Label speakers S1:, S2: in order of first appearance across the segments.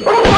S1: Oh!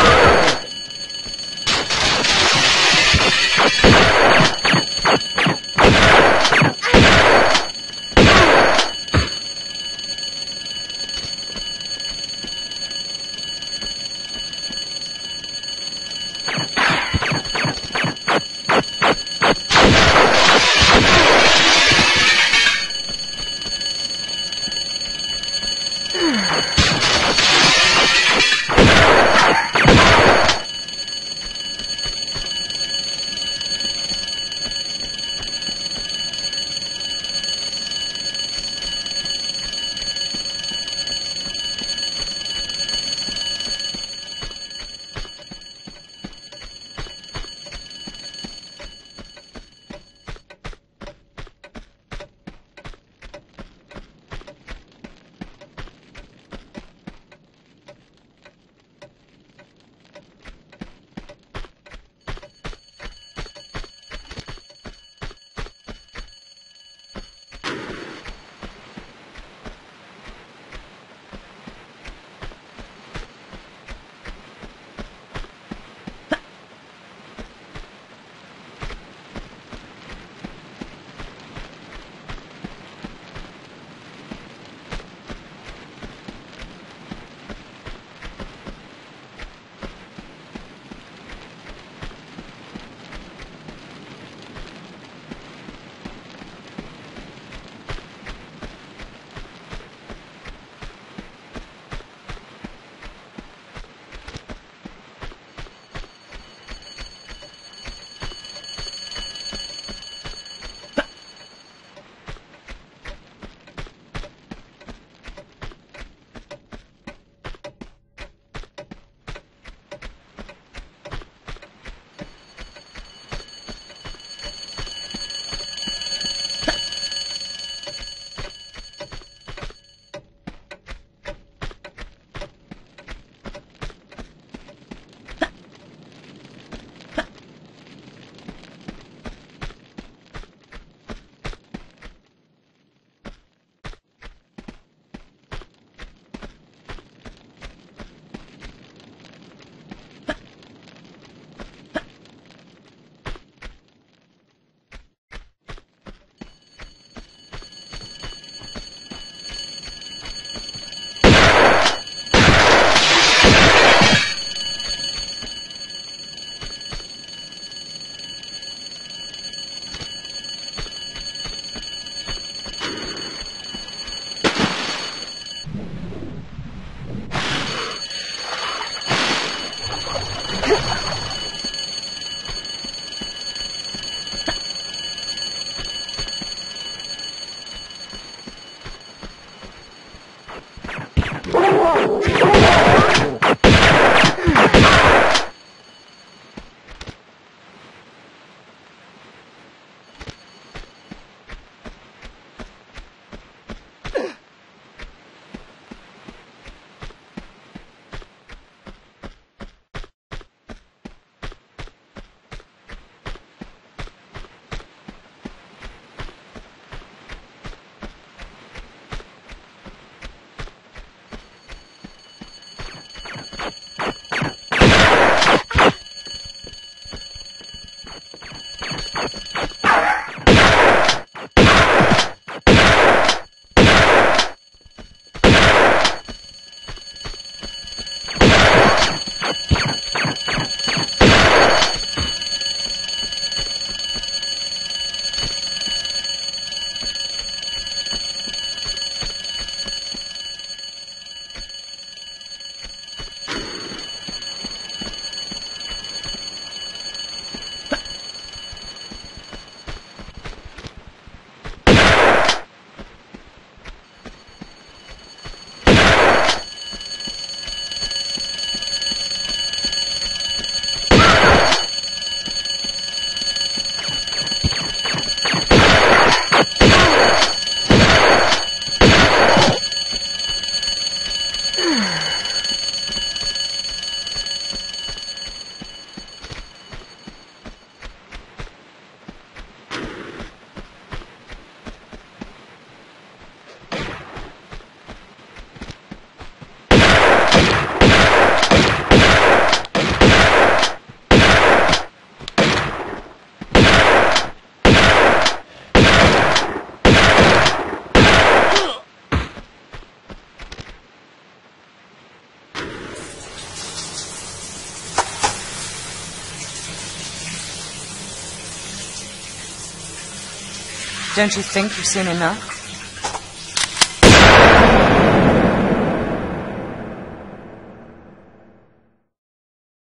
S1: Don't you think you've seen enough?